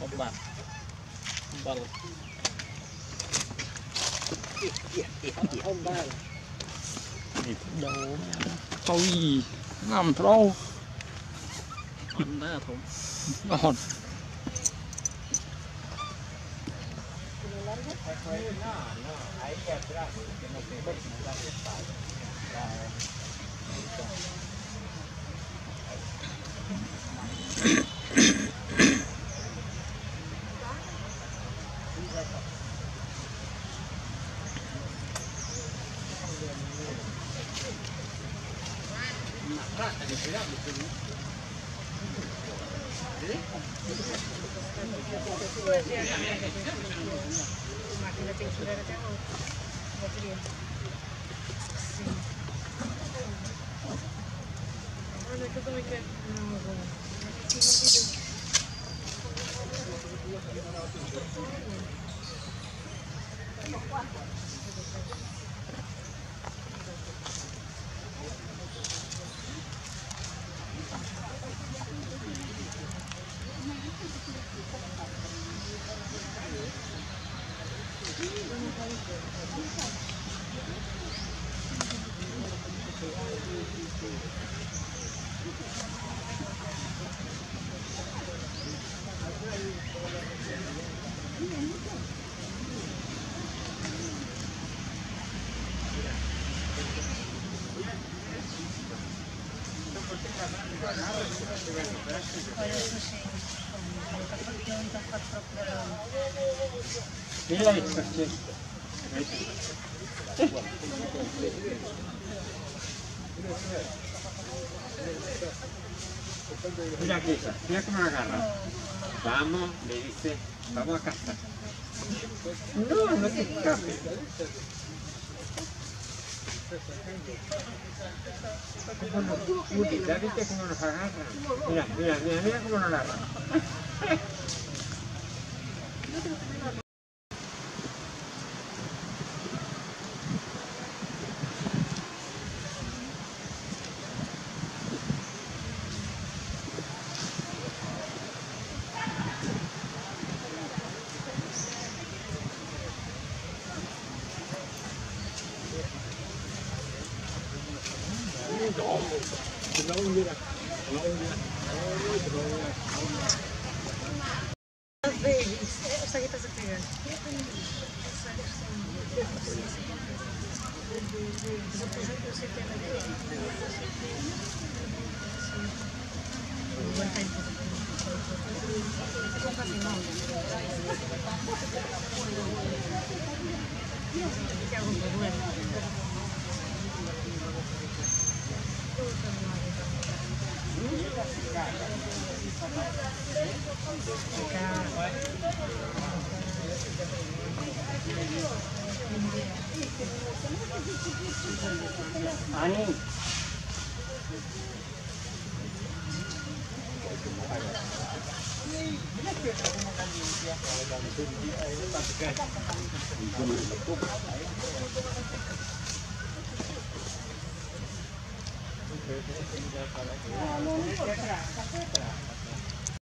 một bàn bằng không ba đâu thôi gì nằm đâu còn đã thủng còn Thank you. Máquina tem que. Sim. Que. Mira aquí, mira cómo la agarra. Vamos, le dice, vamos a casa. No, no te escapes. Ya. Mira, mira, mira, mira cómo nos agarran. Essa aqui tá se pegando. Eu sei que é 아니 啊，弄那个，不然，到时候。